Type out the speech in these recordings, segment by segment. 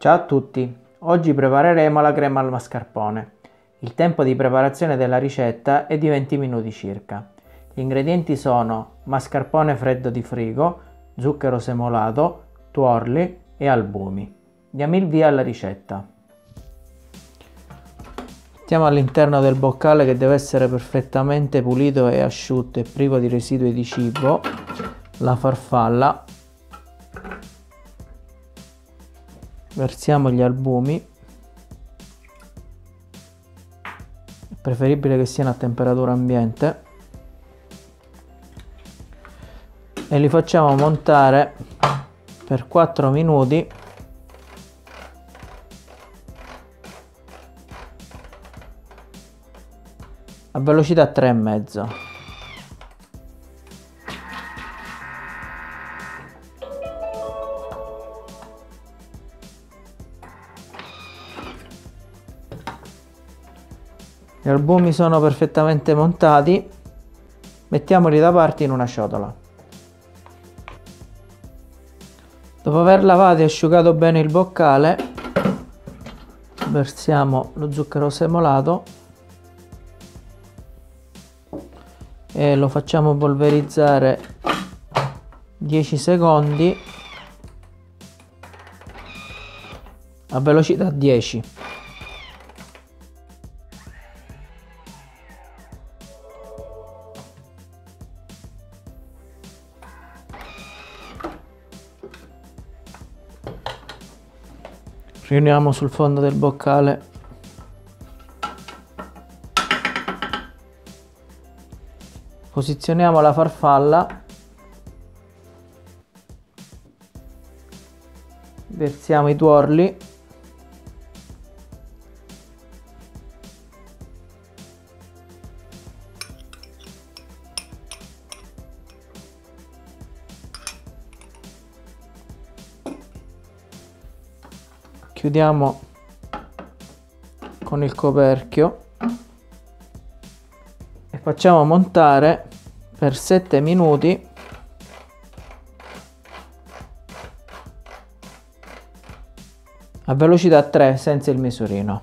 Ciao a tutti, oggi prepareremo la crema al mascarpone. Il tempo di preparazione della ricetta è di 20 minuti circa. Gli ingredienti sono mascarpone freddo di frigo, zucchero semolato, tuorli e albumi. Diamo il via alla ricetta. Mettiamo all'interno del boccale che deve essere perfettamente pulito e asciutto e privo di residui di cibo la farfalla versiamo gli albumi. È preferibile che siano a temperatura ambiente. E li facciamo montare per 4 minuti. A velocità 3,5 Gli albumi sono perfettamente montati, mettiamoli da parte in una ciotola. Dopo aver lavato e asciugato bene il boccale, versiamo lo zucchero semolato e lo facciamo polverizzare 10 secondi a velocità 10 riuniamo sul fondo del boccale. Posizioniamo la farfalla. Versiamo i tuorli chiudiamo con il coperchio e facciamo montare per 7 minuti a velocità 3 senza il misurino.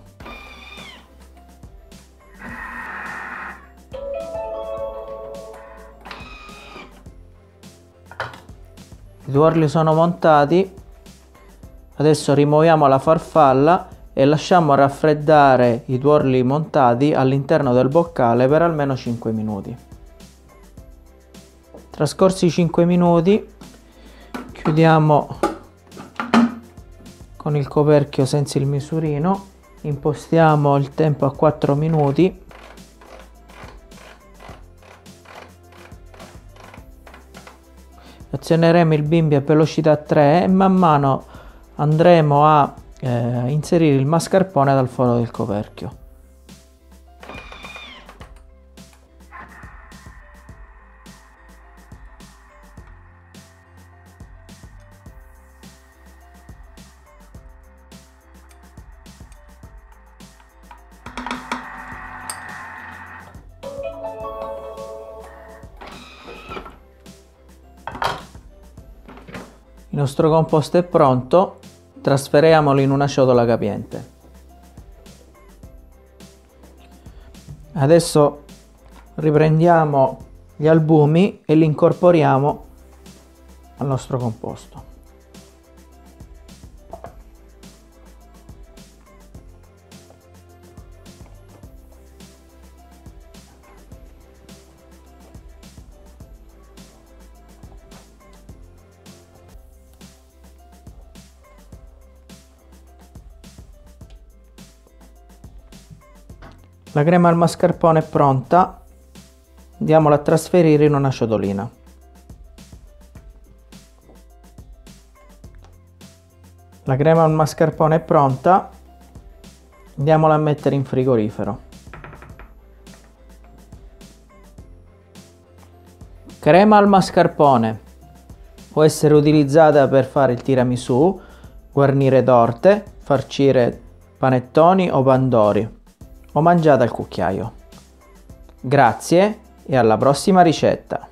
I tuorli sono montati Adesso rimuoviamo la farfalla e lasciamo raffreddare i tuorli montati all'interno del boccale per almeno 5 minuti. Trascorsi 5 minuti chiudiamo con il coperchio senza il misurino, impostiamo il tempo a 4 minuti azioneremo il bimbi a velocità 3 e man mano andremo a eh, inserire il mascarpone dal foro del coperchio. Il nostro composto è pronto, trasferiamolo in una ciotola capiente. Adesso riprendiamo gli albumi e li incorporiamo al nostro composto. La crema al mascarpone è pronta, andiamola a trasferire in una ciotolina. La crema al mascarpone è pronta, andiamola a mettere in frigorifero. Crema al mascarpone può essere utilizzata per fare il tiramisù, guarnire torte, farcire panettoni o pandori o mangiata al cucchiaio. Grazie e alla prossima ricetta!